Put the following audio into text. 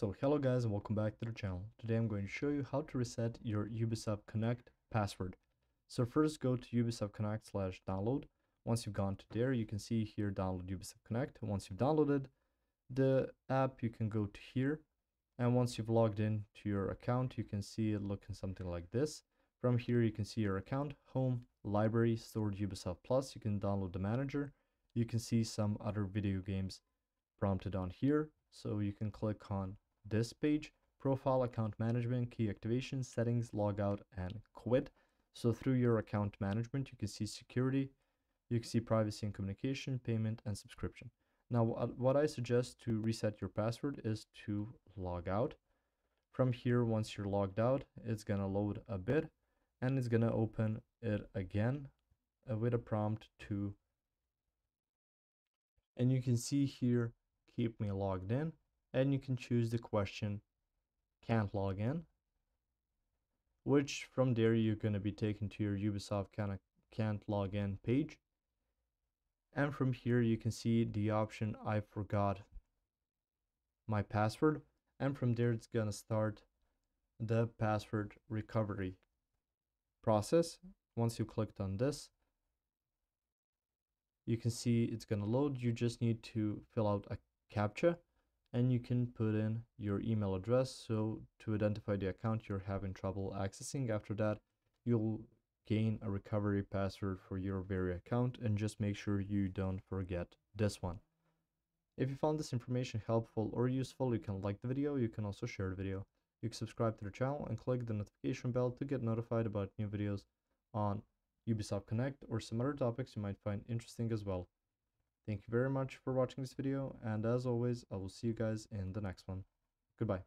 So hello guys and welcome back to the channel. Today I'm going to show you how to reset your Ubisoft Connect password. So first go to Ubisoft Connect slash download. Once you've gone to there you can see here download Ubisoft Connect. Once you've downloaded the app you can go to here and once you've logged in to your account you can see it looking something like this. From here you can see your account, home, library, stored Ubisoft Plus. You can download the manager. You can see some other video games prompted on here so you can click on this page, profile account management, key activation, settings, logout, and quit. So through your account management, you can see security, you can see privacy and communication, payment, and subscription. Now, what I suggest to reset your password is to log out. From here, once you're logged out, it's gonna load a bit and it's gonna open it again uh, with a prompt to and you can see here keep me logged in and you can choose the question can't log in? Which from there you're going to be taken to your Ubisoft can't, can't log in page. And from here you can see the option I forgot my password. And from there it's going to start the password recovery process. Once you clicked on this you can see it's going to load. You just need to fill out a captcha and you can put in your email address. So to identify the account you're having trouble accessing after that you'll gain a recovery password for your very account and just make sure you don't forget this one. If you found this information helpful or useful you can like the video you can also share the video. You can subscribe to the channel and click the notification bell to get notified about new videos on Ubisoft Connect or some other topics you might find interesting as well. Thank you very much for watching this video and as always I will see you guys in the next one. Goodbye.